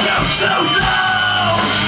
shout out now!